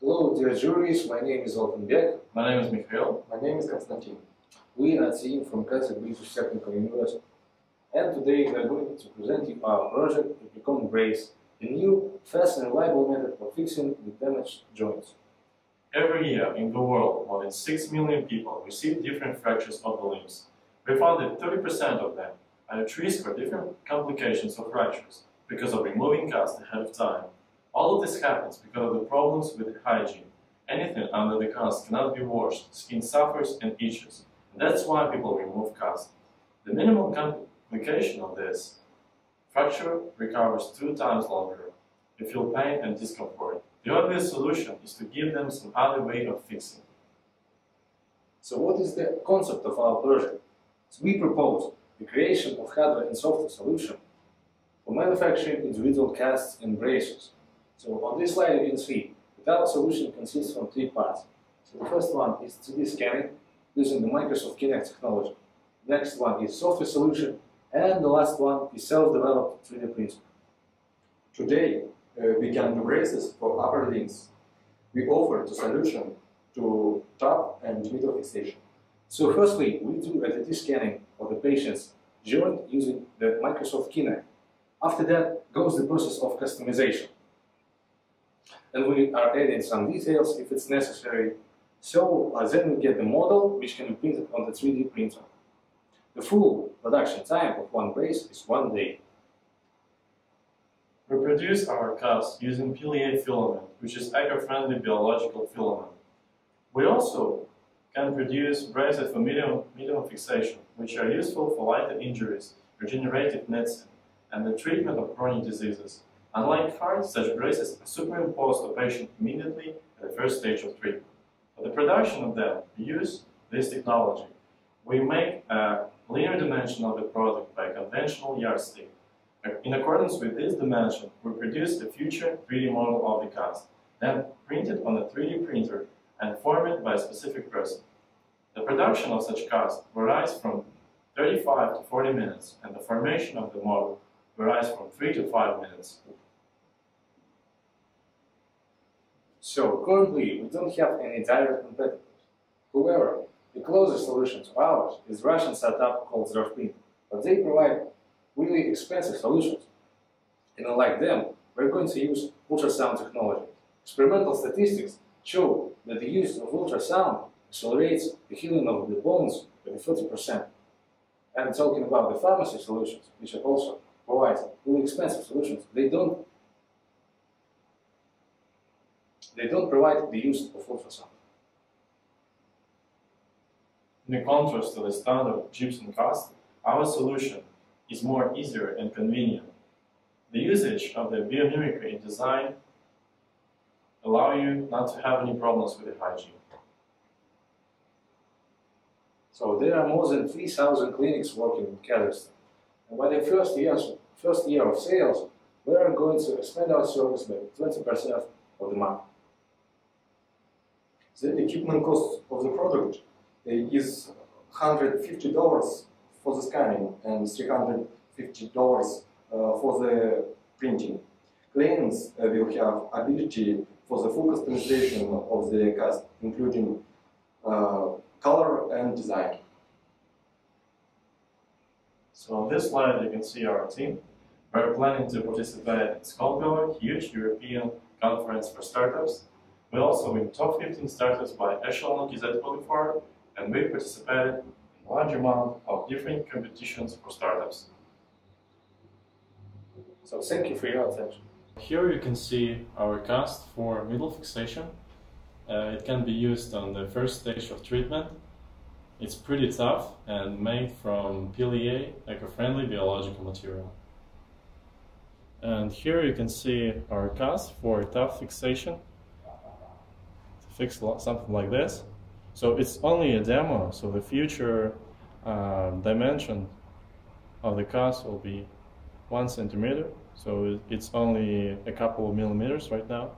Hello, dear jurors. My name is Altenberg. My name is Mikhail. My name is Konstantin. We are team from Kazakh British Technical University. And today we are going to present you our project Replicon Brace, a new, fast and reliable method for fixing the damaged joints. Every year in the world, more than 6 million people receive different fractures of the limbs. We found that 30% of them are at risk for different complications of fractures because of removing cast ahead of time. All of this happens because of the problems with hygiene. Anything under the cast cannot be washed, skin suffers and itches. And that's why people remove cast. The minimal complication of this fracture recovers two times longer. You feel pain and discomfort. The obvious solution is to give them some other way of fixing. So what is the concept of our project? So we propose the creation of hardware and software solution for manufacturing individual casts and braces. So on this slide you can see that our solution consists from three parts. So the first one is 3D scanning using the Microsoft Kinect technology. Next one is software solution and the last one is self-developed 3D printer. Today, uh, we can do braces for upper limbs. We offer the solution to top and middle fixation. So firstly, we do a 3D scanning of the patient's joint using the Microsoft Kinect. After that goes the process of customization. And we are adding some details if it's necessary. So uh, then we get the model which can be printed on the 3D printer. The full production time of one brace is one day. We produce our cast using PLA filament, which is eco-friendly biological filament. We also can produce braces for medium, medium fixation, which are useful for lighter injuries, regenerative medicine, and the treatment of chronic diseases. Unlike heart, such braces are superimposed on patient immediately at the first stage of treatment. For the production of them, we use this technology. We make a linear dimension of the product by a conventional yardstick. In accordance with this dimension, we produce a future 3D model of the cast, then print it on a 3D printer and form it by a specific person. The production of such cast varies from 35 to 40 minutes, and the formation of the model varies from 3 to 5 minutes. So currently, we don't have any direct competitors. However, the closest solution to ours is Russian startup called Zdravprint, but they provide really expensive solutions. And unlike them, we're going to use ultrasound technology. Experimental statistics show that the use of ultrasound accelerates the healing of the bones by 40%. And talking about the pharmacy solutions, which also provide really expensive solutions, they don't they don't provide the use of ultrasound. In contrast to the standard gypsum cast, our solution is more easier and convenient. The usage of the biomimicry in design allow you not to have any problems with the hygiene. So there are more than 3,000 clinics working in Kazakhstan. And by the first, years, first year of sales, we are going to expand our service by 20% of the market. The equipment cost of the product uh, is $150 for the scanning and $350 uh, for the printing. Clients uh, will have ability for the full customization of the cast, including uh, color and design. So on this slide you can see our team. We're planning to participate in a huge European conference for startups. We also win top 15 startups by Echelon GZ Qualifier, and we participated in a large amount of different competitions for startups. So thank you for your attention. Here you can see our cast for middle fixation. Uh, it can be used on the first stage of treatment. It's pretty tough and made from PLA, eco-friendly biological material. And here you can see our cast for tough fixation. Fix something like this. So it's only a demo, so the future uh, dimension of the cast will be one centimeter. So it's only a couple of millimeters right now.